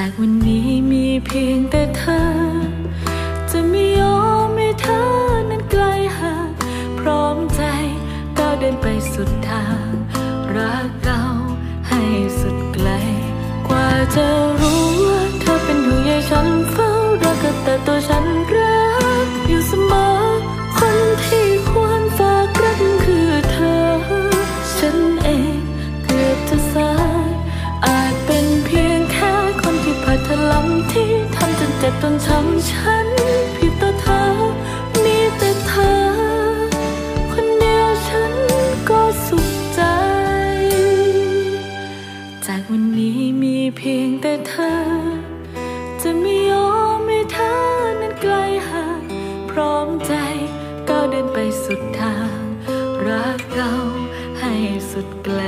จากวันนี้มีเพียงแต่เธอ จะไม่ยอมให้เธอนั้นไกลห่างพร้อมใจก้าวเดินไปสุดทาง รักเราให้สุดไกล กว่าจะรู้ว่าเธอเป็นห่วงใยฉันเฝ้ารอกับแต่ตัวฉัน จ็บจนช้ำฉันผิดต่อเธอ มีแต่เธอ คนเดียวฉันก็สุขใจ จากวันนี้มีเพียงแต่เธอ จะไม่ยอมให้เธอนั้นไกลห่างพร้อมใจก้าวเดินไปสุดทาง รักเราให้สุดไกล